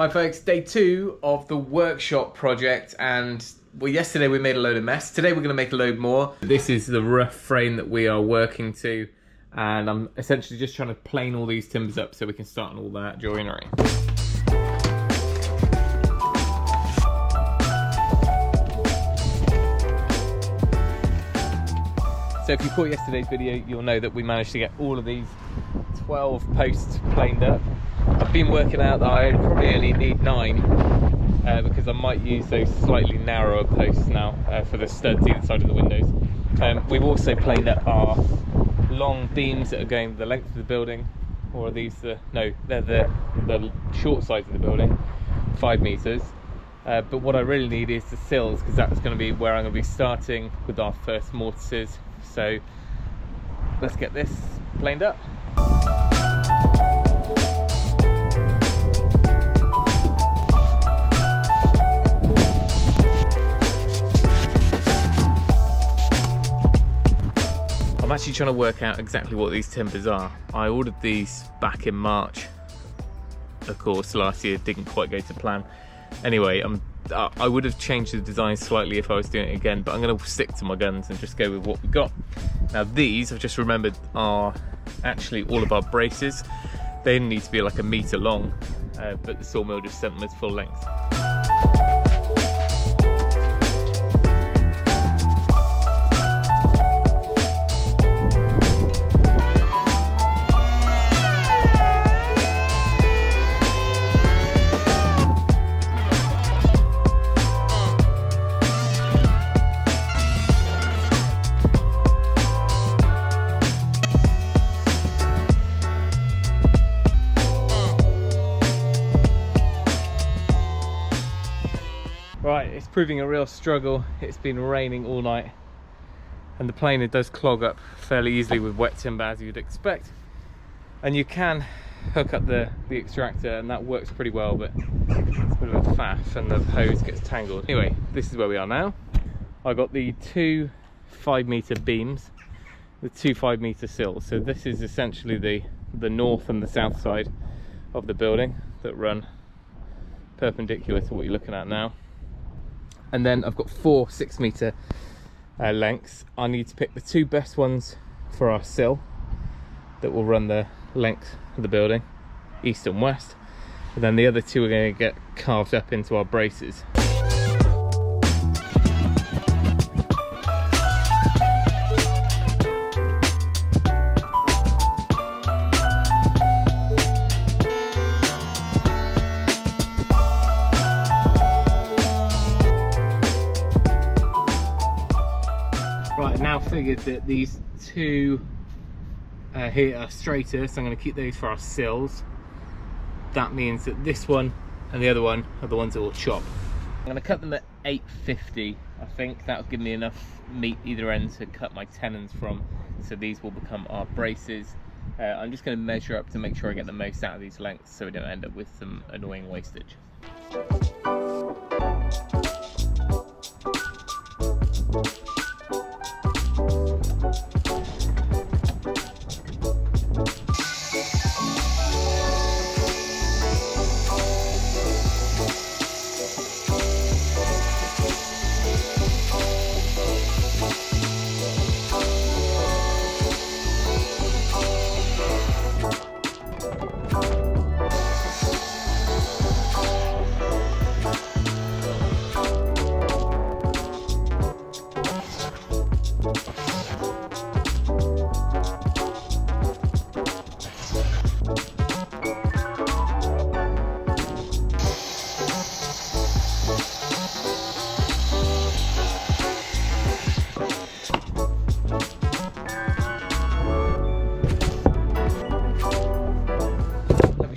Hi folks, day two of the workshop project and well yesterday we made a load of mess. Today we're going to make a load more. This is the rough frame that we are working to and I'm essentially just trying to plane all these timbers up so we can start on all that joinery. So if you caught yesterday's video, you'll know that we managed to get all of these 12 posts planed up. I've been working out that I probably only need nine uh, because I might use those slightly narrower posts now uh, for the studs either side of the windows. Um, we've also planed up our long beams that are going the length of the building, or are these the, no, they're the, the short sides of the building, five meters. Uh, but what I really need is the sills because that's going to be where I'm going to be starting with our first mortises so let's get this planed up. I'm actually trying to work out exactly what these timbers are. I ordered these back in March. Of course, last year didn't quite go to plan. Anyway, I'm I would have changed the design slightly if I was doing it again, but I'm going to stick to my guns and just go with what we got. Now these, I've just remembered, are actually all of our braces. They need to be like a metre long, uh, but the sawmill just sent them as full length. Proving a real struggle. It's been raining all night and the planer does clog up fairly easily with wet timber as you'd expect. And you can hook up the, the extractor and that works pretty well, but it's a bit of a faff and the hose gets tangled. Anyway, this is where we are now. I got the two five meter beams, the two five meter sills. So this is essentially the, the north and the south side of the building that run perpendicular to what you're looking at now and then I've got four six meter uh, lengths. I need to pick the two best ones for our sill that will run the length of the building, east and west. And then the other two are going to get carved up into our braces. Figured that these two uh, here are straighter, so I'm going to keep those for our sills. That means that this one and the other one are the ones that will chop. I'm going to cut them at 850. I think that'll give me enough meat either end to cut my tenons from. So these will become our braces. Uh, I'm just going to measure up to make sure I get the most out of these lengths so we don't end up with some annoying wastage.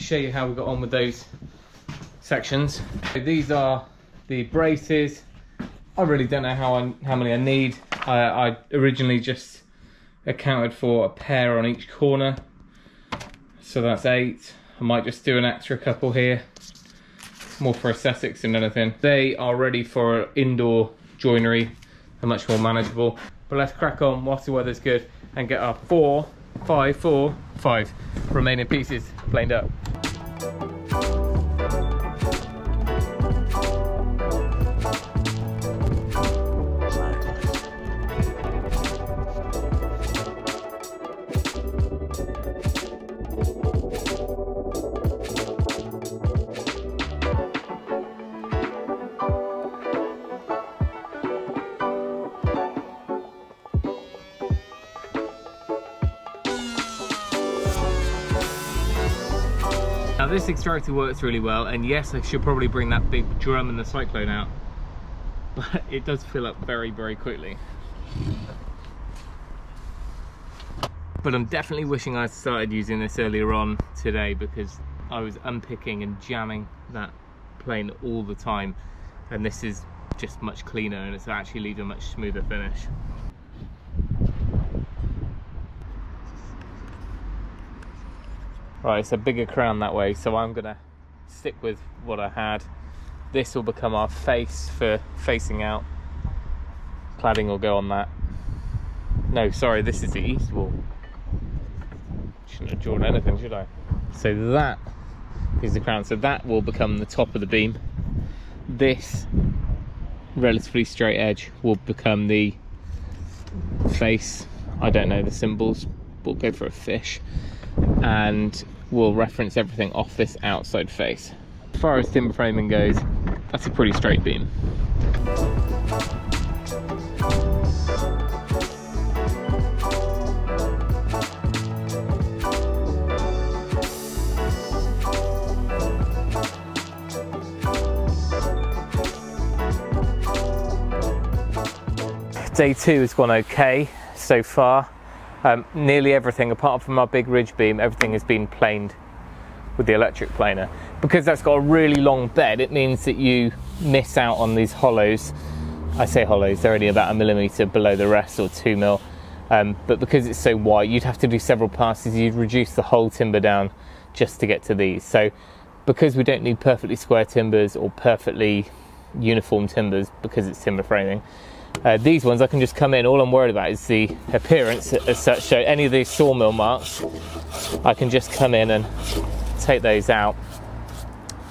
Show you how we got on with those sections. These are the braces. I really don't know how I, how many I need. I, I originally just accounted for a pair on each corner. So that's eight. I might just do an extra couple here. More for aesthetics than anything. They are ready for indoor joinery. They're much more manageable. But let's crack on whilst the weather's good and get our four, five, four, five remaining pieces planed up. Now this extractor works really well and yes I should probably bring that big drum and the cyclone out but it does fill up very very quickly. But I'm definitely wishing I started using this earlier on today because I was unpicking and jamming that plane all the time and this is just much cleaner and it's actually leaving a much smoother finish. Right, it's a bigger crown that way, so I'm gonna stick with what I had. This will become our face for facing out. Cladding will go on that. No, sorry, this is the east wall. Shouldn't have drawn anything, should I? So that is the crown. So that will become the top of the beam. This relatively straight edge will become the face. I don't know the symbols. We'll go for a fish. And we'll reference everything off this outside face. As far as timber framing goes, that's a pretty straight beam. Day two has gone okay so far. Um, nearly everything, apart from our big ridge beam, everything has been planed with the electric planer. Because that's got a really long bed, it means that you miss out on these hollows. I say hollows, they're only about a millimetre below the rest or two mil. Um, but because it's so wide, you'd have to do several passes. You'd reduce the whole timber down just to get to these. So because we don't need perfectly square timbers or perfectly uniform timbers because it's timber framing, uh, these ones I can just come in, all I'm worried about is the appearance as such. So any of these sawmill marks, I can just come in and take those out.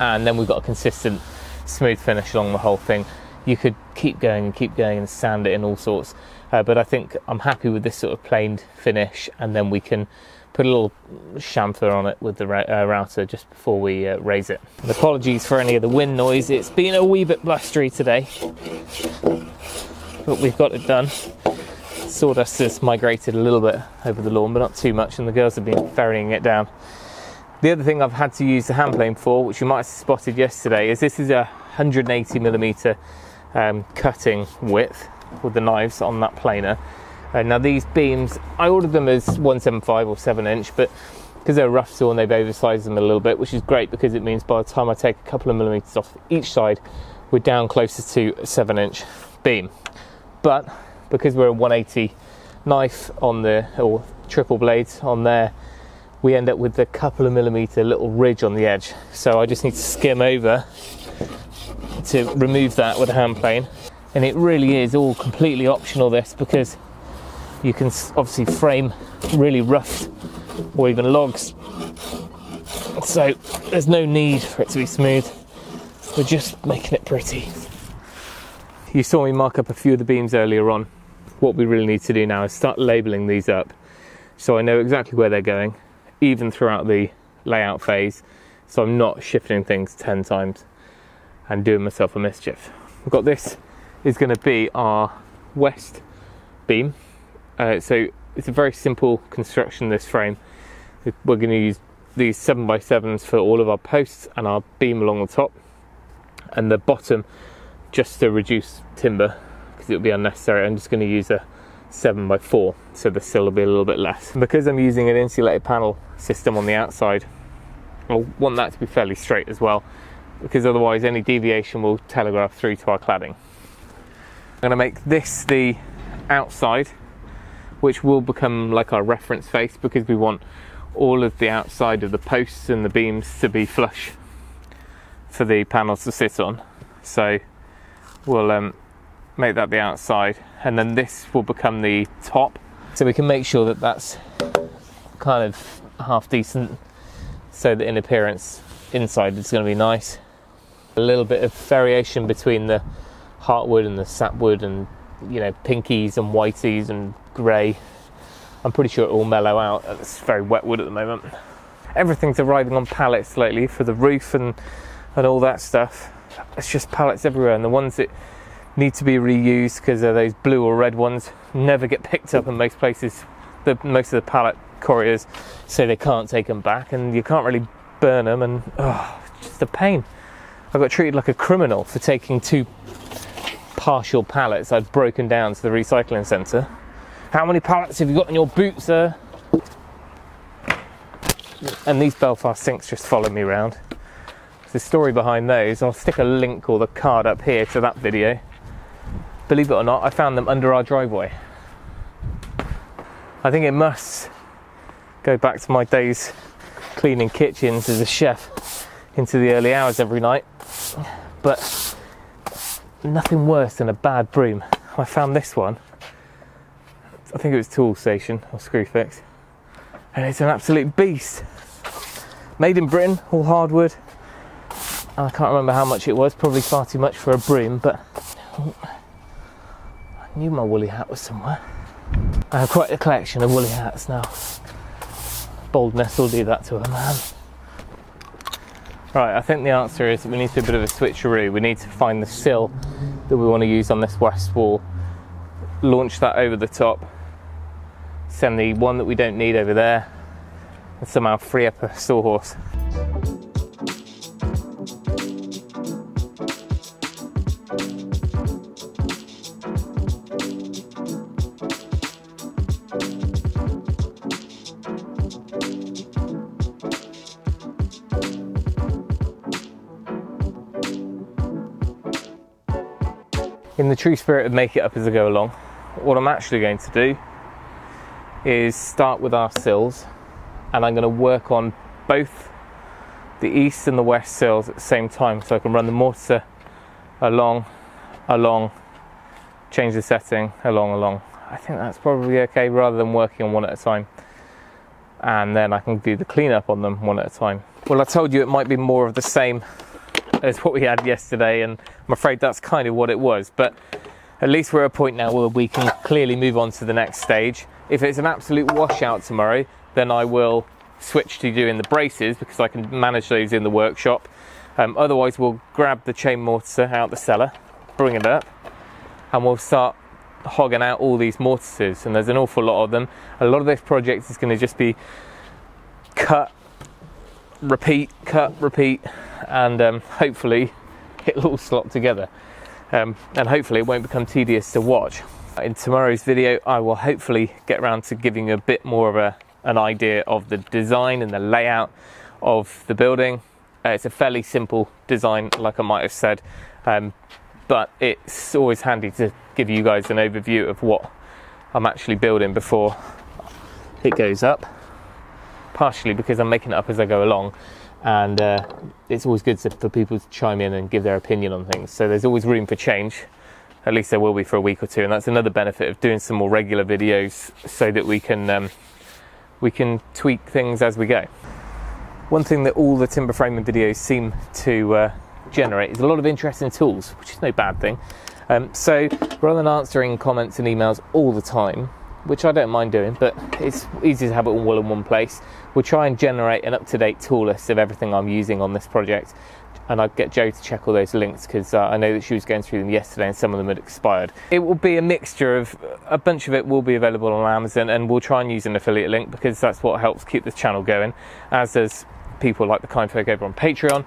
And then we've got a consistent smooth finish along the whole thing. You could keep going and keep going and sand it in all sorts. Uh, but I think I'm happy with this sort of planed finish and then we can put a little chamfer on it with the uh, router just before we uh, raise it. And apologies for any of the wind noise, it's been a wee bit blustery today but we've got it done. Sawdust has migrated a little bit over the lawn, but not too much, and the girls have been ferrying it down. The other thing I've had to use the hand plane for, which you might have spotted yesterday, is this is a 180 millimeter um, cutting width with the knives on that planer. Uh, now these beams, I ordered them as 175 or 7 inch, but because they're rough sawn, they've oversized them a little bit, which is great because it means by the time I take a couple of millimeters off each side, we're down closer to a 7 inch beam but because we're a 180 knife on the or triple blades on there we end up with a couple of millimeter little ridge on the edge. So I just need to skim over to remove that with a hand plane. And it really is all completely optional this because you can obviously frame really rough or even logs. So there's no need for it to be smooth. We're just making it pretty you saw me mark up a few of the beams earlier on. What we really need to do now is start labeling these up so I know exactly where they're going, even throughout the layout phase, so I'm not shifting things 10 times and doing myself a mischief. We've got this is going to be our west beam. Uh, so it's a very simple construction, this frame. We're going to use these 7x7s for all of our posts and our beam along the top. And the bottom just to reduce timber because it would be unnecessary I'm just going to use a 7 by 4 so the sill will be a little bit less. Because I'm using an insulated panel system on the outside I want that to be fairly straight as well because otherwise any deviation will telegraph through to our cladding. I'm going to make this the outside which will become like our reference face because we want all of the outside of the posts and the beams to be flush for the panels to sit on. So we'll um, make that the outside and then this will become the top. So we can make sure that that's kind of half decent so that in appearance inside it's going to be nice. A little bit of variation between the heartwood and the sapwood and you know pinkies and whiteys and grey. I'm pretty sure it will mellow out. It's very wet wood at the moment. Everything's arriving on pallets lately for the roof and and all that stuff it's just pallets everywhere and the ones that need to be reused because they're those blue or red ones never get picked up in most places the most of the pallet couriers say they can't take them back and you can't really burn them, and oh, just a pain. I got treated like a criminal for taking two partial pallets I'd broken down to the recycling centre. How many pallets have you got in your boot, sir? And these Belfast sinks just follow me around. The story behind those, I'll stick a link or the card up here to that video. Believe it or not, I found them under our driveway. I think it must go back to my days cleaning kitchens as a chef into the early hours every night. But nothing worse than a bad broom. I found this one. I think it was Tool Station or Screwfix. And it's an absolute beast. Made in Britain, all hardwood. And I can't remember how much it was, probably far too much for a broom, but I knew my woolly hat was somewhere. I have quite a collection of woolly hats now. Boldness will do that to a man. Right, I think the answer is we need to do a bit of a switcheroo. We need to find the sill that we want to use on this west wall, launch that over the top, send the one that we don't need over there, and somehow free up a sawhorse. In the true spirit of make it up as I go along, what I'm actually going to do is start with our sills and I'm going to work on both the east and the west sills at the same time so I can run the mortiser along, along, change the setting, along, along. I think that's probably okay rather than working on one at a time. And then I can do the cleanup on them one at a time. Well, I told you it might be more of the same as what we had yesterday, and I'm afraid that's kind of what it was. But at least we're at a point now where we can clearly move on to the next stage. If it's an absolute washout tomorrow, then I will switch to doing the braces because I can manage those in the workshop. Um, otherwise, we'll grab the chain mortiser out the cellar, bring it up, and we'll start hogging out all these mortises. And there's an awful lot of them. A lot of this project is going to just be cut, repeat, cut, repeat, and um, hopefully it'll all slot together. Um, and hopefully it won't become tedious to watch. In tomorrow's video, I will hopefully get around to giving you a bit more of a, an idea of the design and the layout of the building. Uh, it's a fairly simple design, like I might have said, um, but it's always handy to give you guys an overview of what I'm actually building before it goes up. Partially because I'm making it up as I go along, and uh, it's always good for people to chime in and give their opinion on things. So there's always room for change. At least there will be for a week or two, and that's another benefit of doing some more regular videos, so that we can um, we can tweak things as we go. One thing that all the timber framing videos seem to uh, generate is a lot of interesting tools, which is no bad thing. Um, so rather than answering comments and emails all the time, which I don't mind doing, but it's easy to have it all in one place. We'll try and generate an up to date tool list of everything I'm using on this project. And I'd get Jo to check all those links because uh, I know that she was going through them yesterday and some of them had expired. It will be a mixture of a bunch of it will be available on Amazon and we'll try and use an affiliate link because that's what helps keep this channel going, as does people like the kind folk over on Patreon,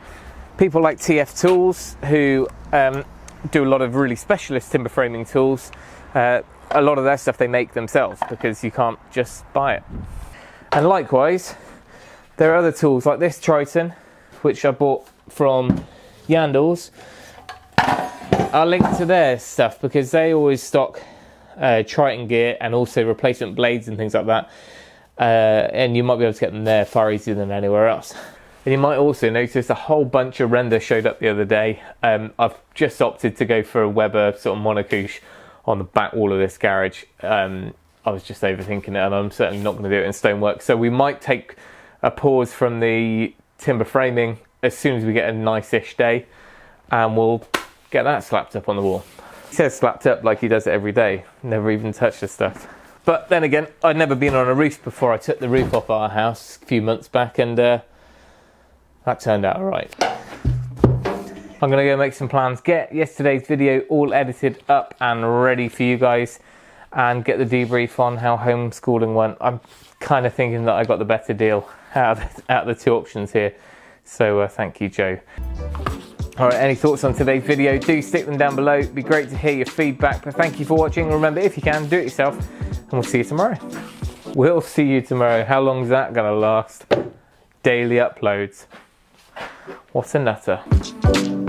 people like TF Tools who um, do a lot of really specialist timber framing tools. Uh, a lot of their stuff they make themselves because you can't just buy it. And likewise, there are other tools like this Triton, which I bought from Yandles. I'll link to their stuff because they always stock uh, Triton gear and also replacement blades and things like that. Uh, and you might be able to get them there far easier than anywhere else. And you might also notice a whole bunch of render showed up the other day. Um, I've just opted to go for a Weber sort of monocouche on the back wall of this garage. Um, I was just overthinking it, and I'm certainly not going to do it in stonework. So we might take a pause from the timber framing as soon as we get a nice-ish day, and we'll get that slapped up on the wall. He says slapped up like he does it every day. Never even touched the stuff. But then again, I'd never been on a roof before I took the roof off our house a few months back, and uh, that turned out alright. I'm gonna go make some plans, get yesterday's video all edited up and ready for you guys and get the debrief on how homeschooling went. I'm kind of thinking that I got the better deal out of, the, out of the two options here. So uh, thank you, Jo. All right, any thoughts on today's video? Do stick them down below. It'd be great to hear your feedback. But thank you for watching. Remember, if you can, do it yourself. And we'll see you tomorrow. We'll see you tomorrow. How long is that to last? Daily uploads. What a nutter.